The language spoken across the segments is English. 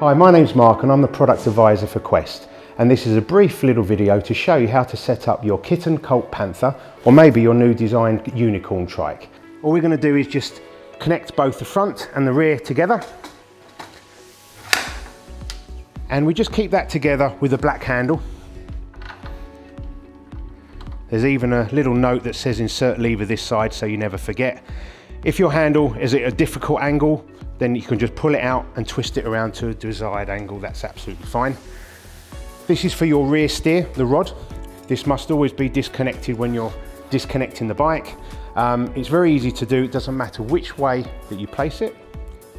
Hi, my name's Mark and I'm the product advisor for Quest. And this is a brief little video to show you how to set up your Kitten Colt Panther or maybe your new designed Unicorn trike. All we're going to do is just connect both the front and the rear together. And we just keep that together with a black handle. There's even a little note that says insert lever this side so you never forget. If your handle is at a difficult angle, then you can just pull it out and twist it around to a desired angle, that's absolutely fine. This is for your rear steer, the rod. This must always be disconnected when you're disconnecting the bike. Um, it's very easy to do, it doesn't matter which way that you place it,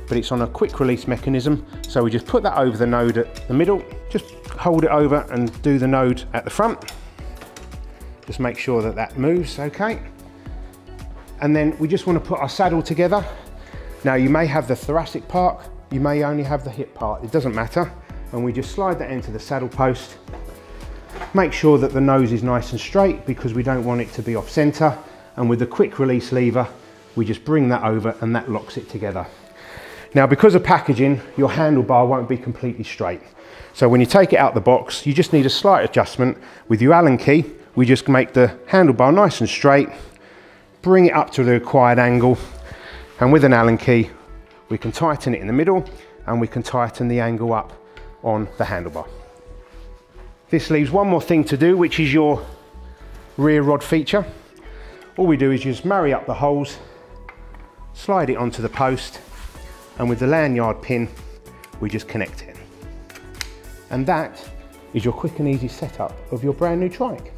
but it's on a quick release mechanism. So we just put that over the node at the middle, just hold it over and do the node at the front. Just make sure that that moves, okay. And then we just want to put our saddle together. Now you may have the thoracic part, you may only have the hip part, it doesn't matter. And we just slide that into the saddle post. Make sure that the nose is nice and straight because we don't want it to be off center. And with the quick release lever, we just bring that over and that locks it together. Now, because of packaging, your handlebar won't be completely straight. So when you take it out the box, you just need a slight adjustment. With your Allen key, we just make the handlebar nice and straight, bring it up to the required angle, and with an Allen key, we can tighten it in the middle and we can tighten the angle up on the handlebar. This leaves one more thing to do, which is your rear rod feature. All we do is just marry up the holes, slide it onto the post, and with the lanyard pin, we just connect it. And that is your quick and easy setup of your brand new trike.